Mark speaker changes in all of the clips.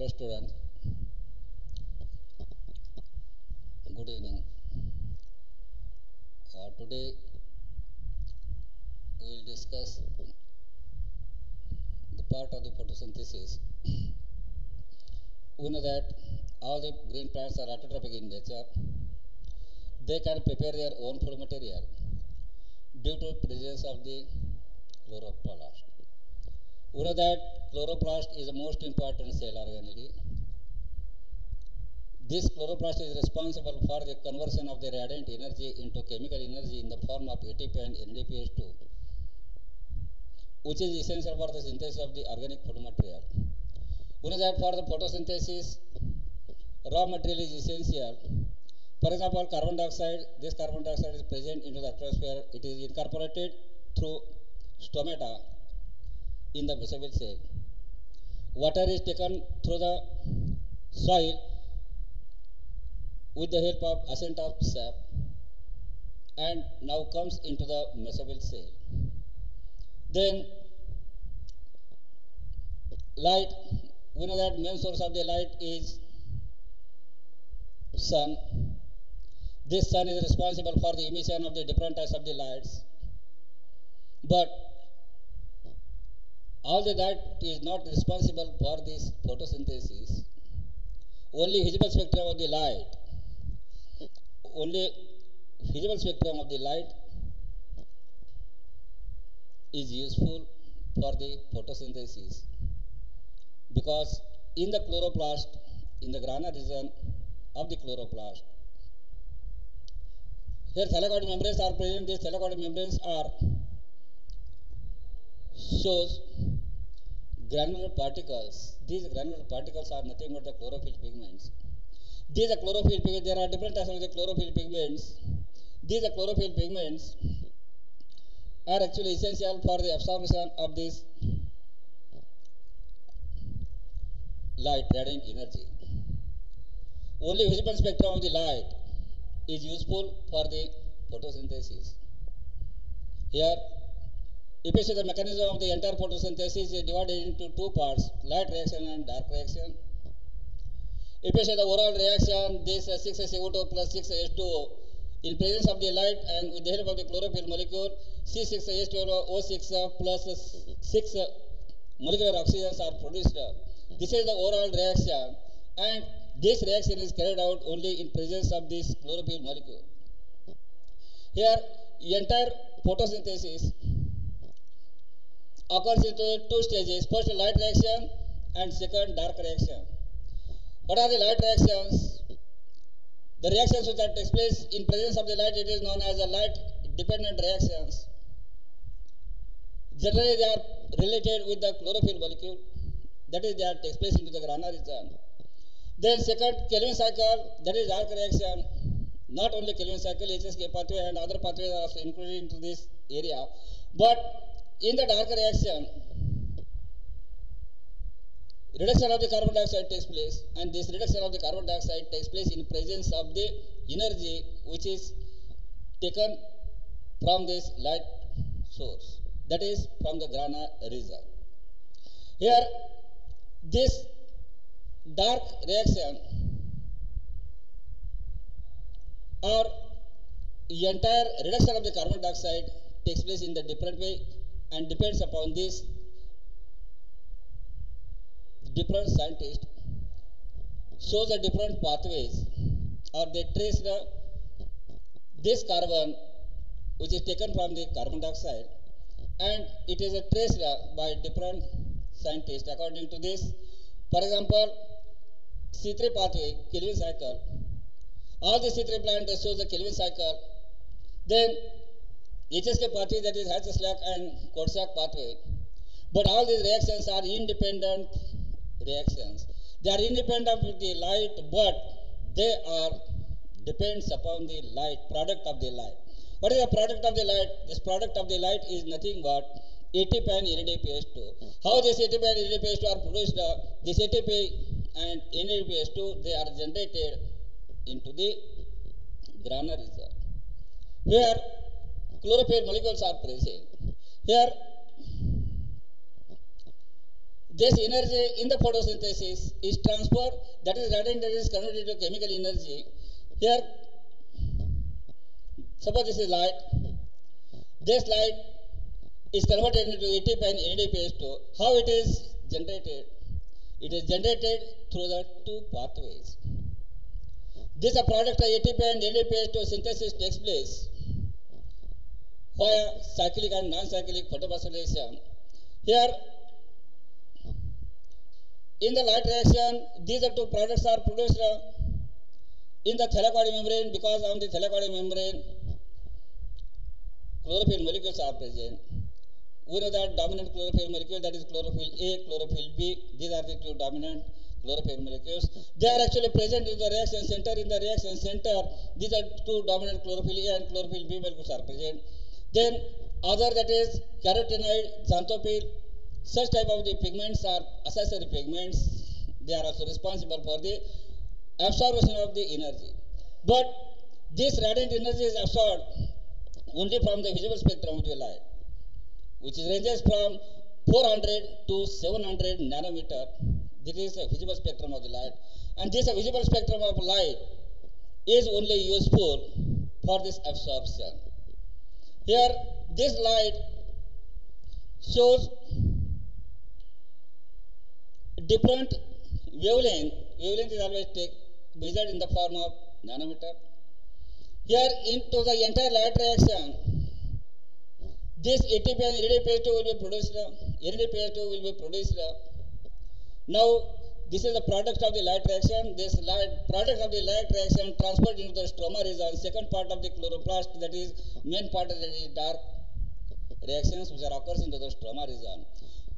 Speaker 1: Hello students. Good evening. Uh, today we will discuss the part of the photosynthesis. we know that all the green plants are autotrophic in nature. They can prepare their own food material due to presence of the chloroplast. We know that chloroplast is the most important cell organelle. This chloroplast is responsible for the conversion of the radiant energy into chemical energy in the form of ATP and NADPH2, which is essential for the synthesis of the organic food material. We know that for the photosynthesis, raw material is essential. For example, carbon dioxide, this carbon dioxide is present into the atmosphere. It is incorporated through stomata in the mesophyll cell. Water is taken through the soil with the help of ascent of sap and now comes into the mesophyll cell. Then light, we know that main source of the light is sun. This sun is responsible for the emission of the different types of the lights. But all that is not responsible for this photosynthesis. Only visible spectrum of the light, only visible spectrum of the light is useful for the photosynthesis because in the chloroplast, in the grana region of the chloroplast, here thylakoid membranes are present. These thylakoid membranes are shows granular particles. These granular particles are nothing but the chlorophyll pigments. These are chlorophyll pigments. There are different types of the chlorophyll pigments. These are chlorophyll pigments are actually essential for the absorption of this light radiant energy. Only visible spectrum of the light is useful for the photosynthesis. Here, see the mechanism of the entire photosynthesis is divided into two parts, light reaction and dark reaction. See the overall reaction, this uh, 6CO2 plus 6H2O, in presence of the light and with the help of the chlorophyll molecule, C6H12O6 plus 6 molecular oxygens are produced. This is the overall reaction and this reaction is carried out only in presence of this chlorophyll molecule. Here, the entire photosynthesis occurs into two stages. First, light reaction and second, dark reaction. What are the light reactions? The reactions which are takes place in presence of the light, it is known as the light dependent reactions. Generally, they are related with the chlorophyll molecule. That is, they are takes place into the grana region. Then second, Calvin cycle, that is dark reaction. Not only Calvin cycle, HSK pathway and other pathways are also included into this area. But in the dark reaction, reduction of the carbon dioxide takes place and this reduction of the carbon dioxide takes place in presence of the energy which is taken from this light source that is from the grana region. Here this dark reaction or entire reduction of the carbon dioxide takes place in the different way and depends upon this different scientists shows the different pathways or they trace the this carbon which is taken from the carbon dioxide and it is traced by different scientists. According to this for example C3 pathway Calvin cycle. All the C3 plant shows the Calvin cycle. Then HSK pathway that is Hatch-Slack and Kortschak pathway but all these reactions are independent reactions. They are independent of the light, but they are depends upon the light, product of the light. What is the product of the light? This product of the light is nothing but ATP and NADPH2. How this ATP and NADPH2 are produced? Uh, this ATP and NADPH2 they are generated into the grana region, where chlorophyll molecules are present. Here this energy in the photosynthesis is transferred, that is radiant energy is converted to chemical energy. Here, suppose this is light. This light is converted into ATP and NADPH2. How it is generated? It is generated through the two pathways. This a product of ATP and NADPH2 synthesis takes place via cyclic and non-cyclic photophosphorylation. Here, in the light reaction, these are two products are produced in the thylakoid membrane because on the thylakoid membrane, chlorophyll molecules are present. We know that dominant chlorophyll molecule that is chlorophyll A, chlorophyll B. These are the two dominant chlorophyll molecules. They are actually present in the reaction center. In the reaction center, these are two dominant chlorophyll A and chlorophyll B molecules are present. Then other that is carotenoid, xanthophyll, such type of the pigments are accessory pigments. They are also responsible for the absorption of the energy. But this radiant energy is absorbed only from the visible spectrum of the light, which ranges from 400 to 700 nanometer. This is a visible spectrum of the light. And this visible spectrum of light is only useful for this absorption. Here, this light shows different wavelength. Wavelength is always take, measured in the form of nanometer. Here, into the entire light reaction, this ATP and NADPH2 will be produced. NADPH2 will be produced. Now, this is the product of the light reaction. This light product of the light reaction transferred into the stroma is region. Second part of the chloroplast, that is main part of the dark reactions which are occurs into the stroma region.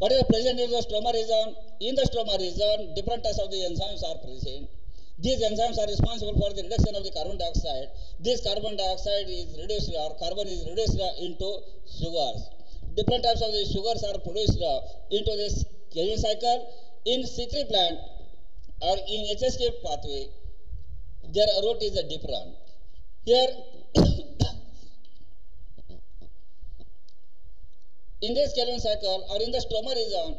Speaker 1: What is present in the stroma region? In the stroma region, different types of the enzymes are present. These enzymes are responsible for the reduction of the carbon dioxide. This carbon dioxide is reduced or carbon is reduced into sugars. Different types of the sugars are produced into this Calvin cycle in C3 plant or in HSK pathway, their route is different. Here, in the Calvin cycle or in the stroma region,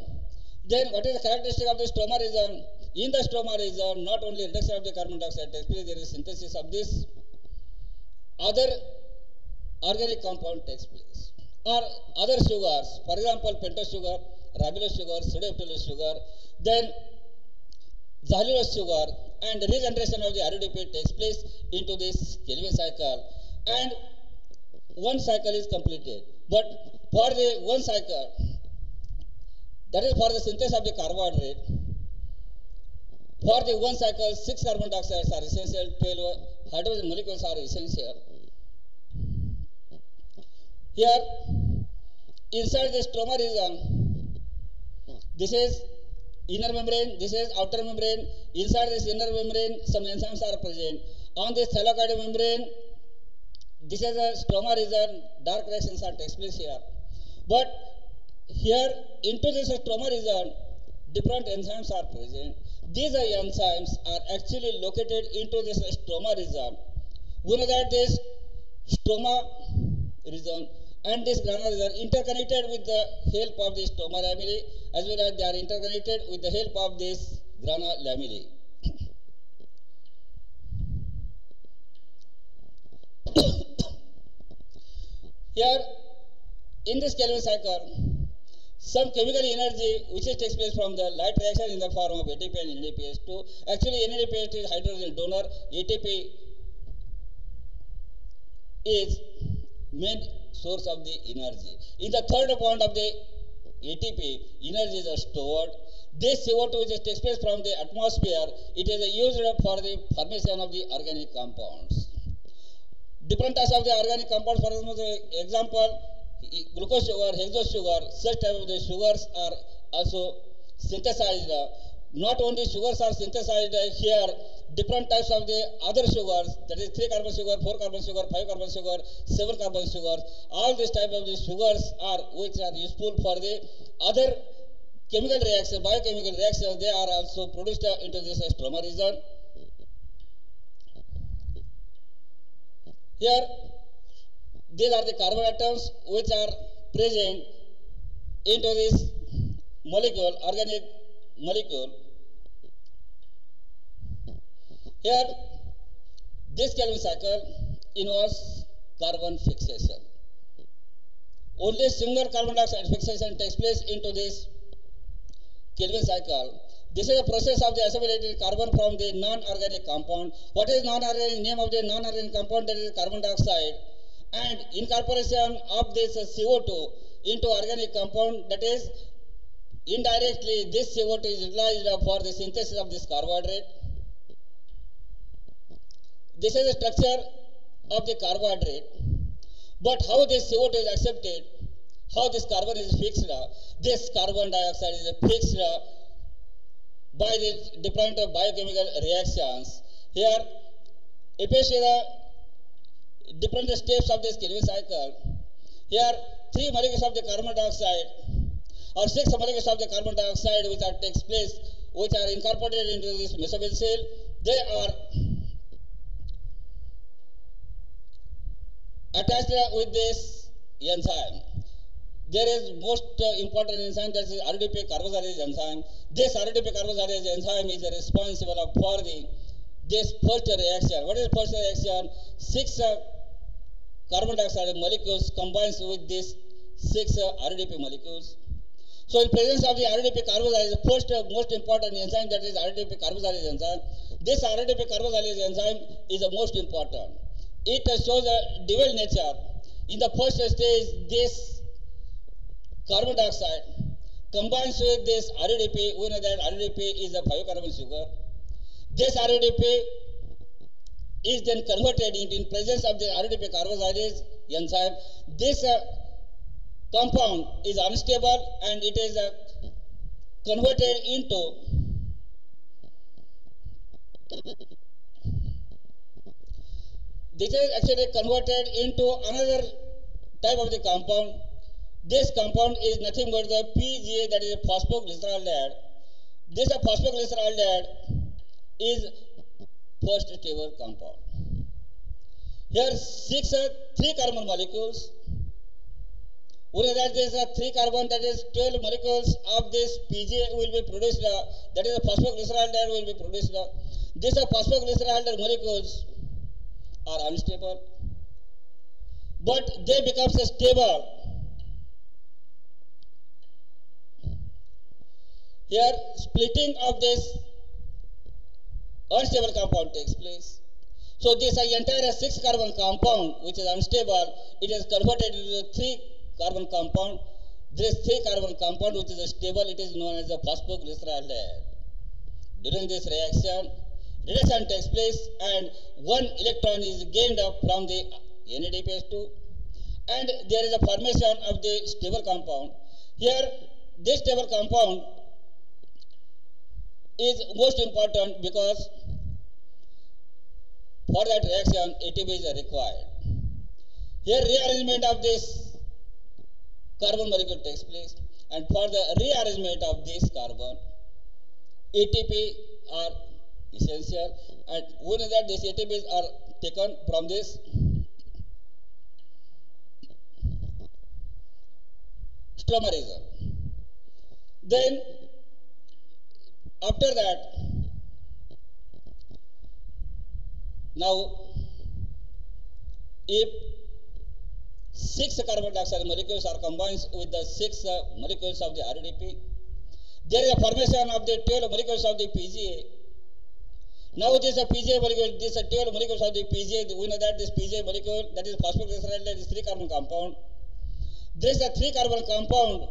Speaker 1: then what is the characteristic of the stroma region? In the stroma region, not only reduction of the carbon dioxide takes place, there is synthesis of this other organic compound takes place. Or other sugars, for example, pentose sugar, ribulose sugar, sedoheptulose sugar, then xylulose sugar and regeneration of the RUDP takes place into this Calvin cycle and one cycle is completed. But for the one cycle, that is for the synthesis of the carbohydrate, for the one cycle, six carbon dioxides are essential, 12 hydrogen molecules are essential. Here, inside the stroma region, this is inner membrane, this is outer membrane. Inside this inner membrane, some enzymes are present. On this thylakoid membrane, this is a stroma region, dark reactions are takes place here. But here, into this stroma region, different enzymes are present. These enzymes are actually located into this stroma region. We know that this stroma region and these granules are interconnected with the help of this stroma lamellae as well as they are interconnected with the help of this grana lamellae. Here, in this Calvin cycle, some chemical energy which is takes place from the light reaction in the form of ATP and NADPH2. Actually, NADPH2 is hydrogen donor, ATP is main source of the energy. In the third point of the ATP, energies are stored. This CO2 which takes place from the atmosphere, it is used for the formation of the organic compounds. Different types of the organic compounds, for example, glucose sugar, hexose sugar, such type of the sugars are also synthesized. Not only sugars are synthesized here, different types of the other sugars, that is 3 carbon sugar, 4 carbon sugar, 5 carbon sugar, 7 carbon sugar, all these type of the sugars are which are useful for the other chemical reaction, biochemical reactions, they are also produced into this stroma region. Here, these are the carbon atoms which are present into this molecule, organic molecule. Here, this Calvin cycle involves carbon fixation. Only single carbon dioxide fixation takes place into this Calvin cycle. This is a process of the assimilated carbon from the non-organic compound. What is non-organic? Name of the non-organic compound that is carbon dioxide and incorporation of this CO2 into organic compound that is indirectly this CO2 is utilized for the synthesis of this carbohydrate. This is the structure of the carbohydrate. But how this CO2 is accepted, how this carbon is fixed, this carbon dioxide is fixed by the different biochemical reactions. Here, if you see the different steps of this Calvin cycle, here three molecules of the carbon dioxide or six molecules of the carbon dioxide which are takes place, which are incorporated into this mesobenzyl, they are attached with this enzyme. There is most uh, important enzyme that is RDP carboxylase enzyme. This RDP carboxylase enzyme is responsible for the this first reaction. What is first reaction? Six uh, carbon dioxide molecules combines with these six uh, RDP molecules. So in presence of the RDP carboxylase, first uh, most important enzyme that is RDP carboxylase enzyme. This RDP carboxylase enzyme is the most important. It uh, shows a dual nature. In the first stage, this carbon dioxide combines with this RDP. We know that RDP is a biocarbon sugar. This RDP is then converted into in presence of the RDP carboxylase enzyme. This uh, compound is unstable and it is uh, converted into this is actually converted into another type of the compound. This compound is nothing but the PGA that is a phosphoglyceraldehyde. This uh, phosphoglyceraldehyde is first stable compound. Here six uh, three carbon molecules. Know that there is a three carbon that is 12 molecules of this PGA will be produced. Uh, that is a phosphoglyceraldehyde will be produced. Uh, these uh, phosphoglyceraldehyde molecules are unstable, but they become stable. Here, splitting of this unstable compound takes place. So this entire six carbon compound, which is unstable, it is converted into three carbon compound. This three carbon compound, which is stable, it is known as a phosphoglyceraldehyde. During this reaction, reduction takes place and one electron is gained up from the NADPH2 and there is a formation of the stable compound. Here, this stable compound is most important because for that reaction ATP is required. Here rearrangement of this carbon molecule takes place and for the rearrangement of this carbon ATP are essential and we know that these ATPs are taken from this stromerism. Then after that now if six carbon dioxide molecules are combined with the six uh, molecules of the RDP, there is a formation of the 12 molecules of the PGA now this a PGA molecule, this a 12 molecules of the PGA, we know that this PGA molecule, that is phosphoglyceraldehyde, is three carbon compound. This a three carbon compound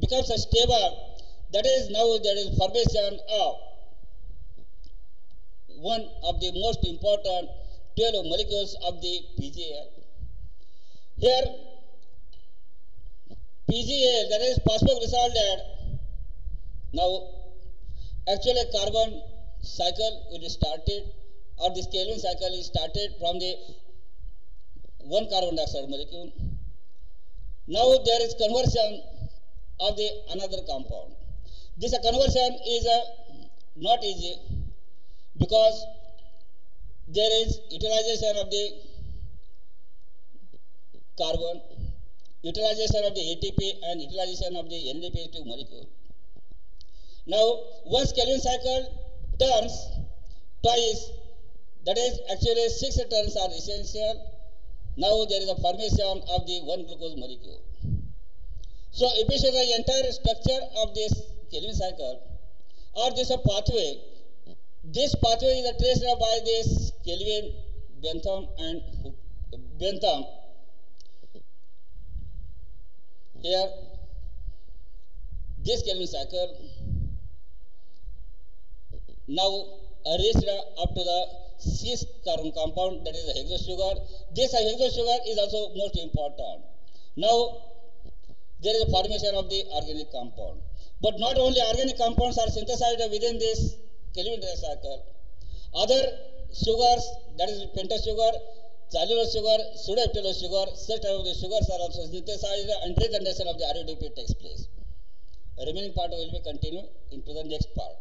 Speaker 1: becomes a stable, that is now there is formation of one of the most important 12 molecules of the PGA. Here, PGA, that is phosphoglyceraldehyde, now actually carbon cycle will be started or this Calvin cycle is started from the one carbon dioxide molecule. Now there is conversion of the another compound. This conversion is uh, not easy because there is utilization of the carbon, utilization of the ATP and utilization of the NADPH2 molecule. Now, once Calvin cycle turns twice, that is actually six turns are essential. Now there is a formation of the one glucose molecule. So if you see the entire structure of this Calvin cycle, or this a pathway, this pathway is traced by this Calvin, Benson and Bassham. Here, this Calvin cycle now reached up to the sixth carbon compound that is the hexose sugar. This hexose sugar is also most important. Now there is a formation of the organic compound. But not only organic compounds are synthesized within this Calvin cycle. Other sugars, that is pentose sugar, cellulose sugar, pseudoepithelose sugar, such type of the sugars are also synthesized and reconduction of the RUDP takes place. The remaining part will be continued into the next part.